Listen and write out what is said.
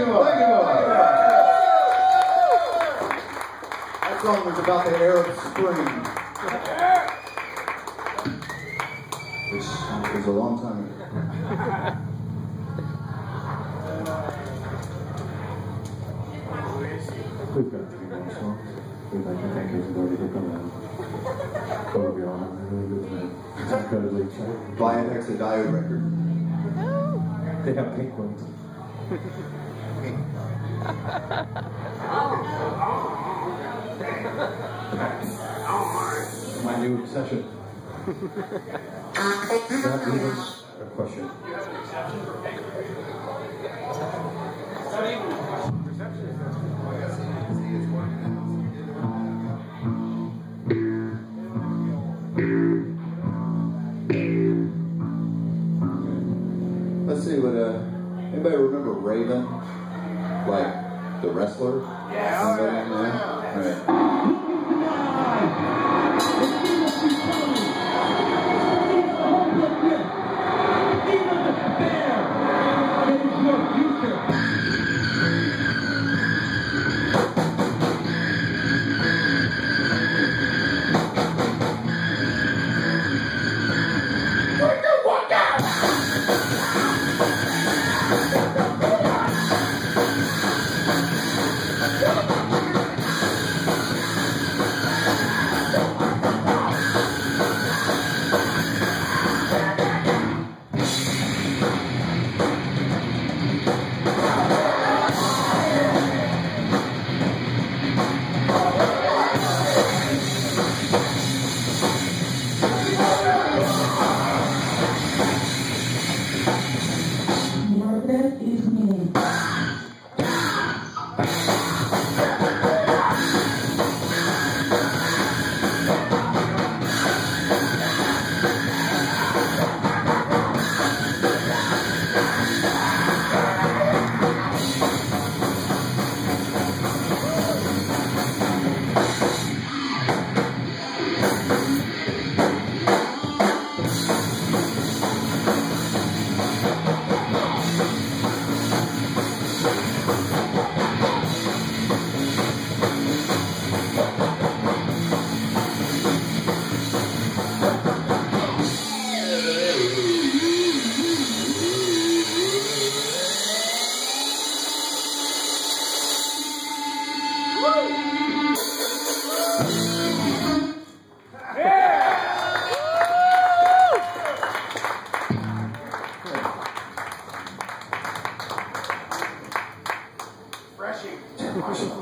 you all. Thank you all. That song was about the Arab Spring. This is a long time ago. We've got three more songs. We'd like to thank everybody for coming out. All of y'all really good incredibly. Buy an diode record. They have pink ones. My new obsession. that us a question. Let's see what uh anybody remember Raven? Like the wrestler? Yeah. Oh, All right. Dos más.